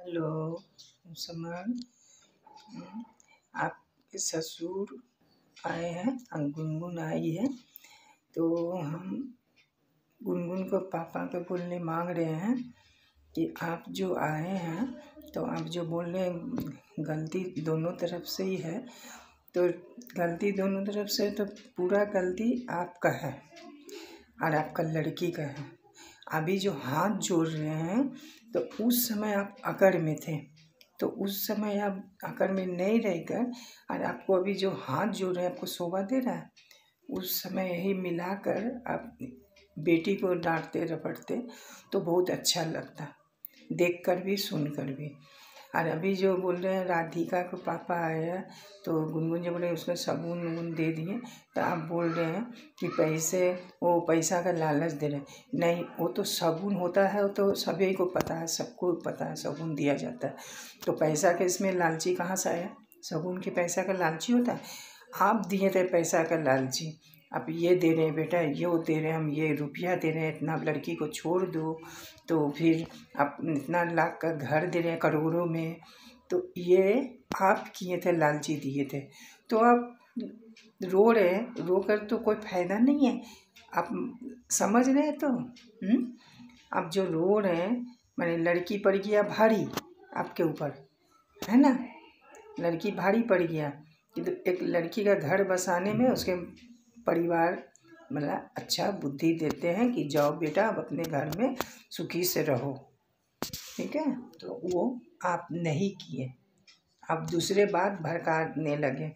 Hello समन। आपके ससुर आए हैं, गुनगुन आई है। तो हम गुनगुन को पापा के बोलने मांग रहे हैं कि आप जो आए हैं तो आप जो बोल रहे हैं, गलती दोनों तरफ़ से ही है। तो गलती दोनों तरफ़ से तो पूरा गलती आपका है और आपका लड़की का है। अभी जो हाथ जोड़ रहे हैं तो उस समय आप अकड़ में थे। तो उस समय आप अकड़ में नहीं रहकर और आपको अभी जो हाथ जोड़ रहे हैं, आपको शोभा दे रहा है? उस समय यही मिलाकर आप बेटी को डांटते रपटते तो बहुत अच्छा लगता। देख कर भी सुन कर भी। और अभी जो बोल रहे हैं, राधिका को पापा आया तो गुनगुन जो बोले उसमें साबुन उबुन दे दिए। तो आप बोल रहे हैं कि पैसे, वो पैसा का लालच दे रहे हैं। नहीं, वो तो साबुन होता है, वो तो सभी को पता है, सबको पता है, साबुन दिया जाता है। तो पैसा के इसमें लालची कहाँ से आया? साबुन के पैसा का लालची होता है? आप दिए थे पैसा का लालची। आप ये दे रहे हैं, बेटा, ये वो दे रहे हैं, हम ये रुपया दे रहे हैं, इतना लड़की को छोड़ दो। तो फिर आप इतना लाख का घर दे रहे हैं करोड़ों में। तो ये आप किए थे, लालची दिए थे। तो आप रो रहे हैं रो कर तो कोई फ़ायदा नहीं है। आप समझ रहे हैं तो आप जो रो रहे हैं, मैंने लड़की पड़ गया भारी आपके ऊपर, है ना? लड़की भारी पड़ गया। कि तो एक लड़की का घर बसाने में उसके परिवार मतलब अच्छा बुद्धि देते हैं कि जाओ बेटा अब अपने घर में सुखी से रहो। ठीक है? तो वो आप नहीं किए। आप दूसरे बात भड़काने लगे।